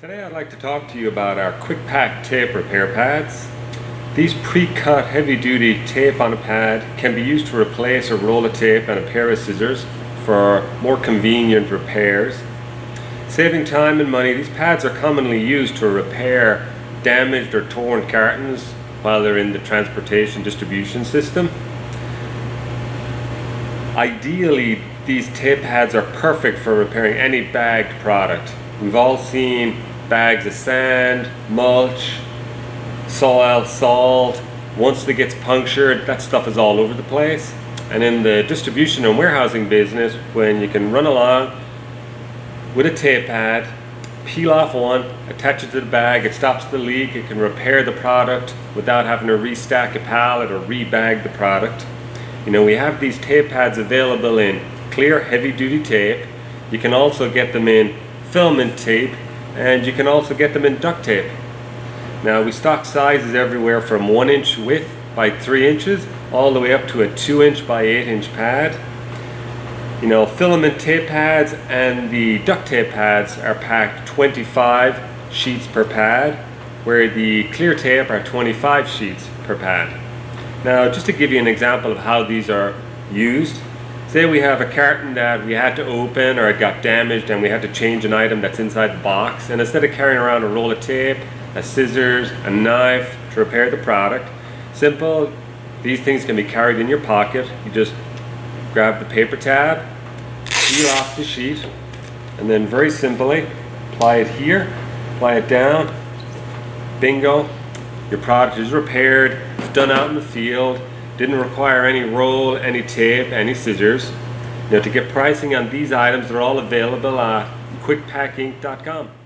Today I'd like to talk to you about our quick pack tape repair pads. These pre-cut heavy duty tape on a pad can be used to replace a roll of tape and a pair of scissors for more convenient repairs. Saving time and money, these pads are commonly used to repair damaged or torn cartons while they're in the transportation distribution system. Ideally, these tape pads are perfect for repairing any bagged product. We've all seen bags of sand, mulch, soil, salt. Once it gets punctured, that stuff is all over the place. And in the distribution and warehousing business, when you can run along with a tape pad, peel off one, attach it to the bag, it stops the leak, it can repair the product without having to restack a pallet or rebag the product. You know, we have these tape pads available in clear heavy duty tape. You can also get them in filament tape and you can also get them in duct tape. Now we stock sizes everywhere from 1 inch width by 3 inches all the way up to a 2 inch by 8 inch pad. You know, filament tape pads and the duct tape pads are packed 25 sheets per pad, where the clear tape are 25 sheets per pad. Now, just to give you an example of how these are used, say we have a carton that we had to open or it got damaged and we had to change an item that's inside the box, and instead of carrying around a roll of tape, a scissors, a knife to repair the product, simple, these things can be carried in your pocket. You just grab the paper tab, peel off the sheet, and then very simply apply it here, apply it down, bingo, your product is repaired, it's done out in the field, didn't require any roll, any tape, any scissors. Now to get pricing on these items, they're all available at quickpackinc.com.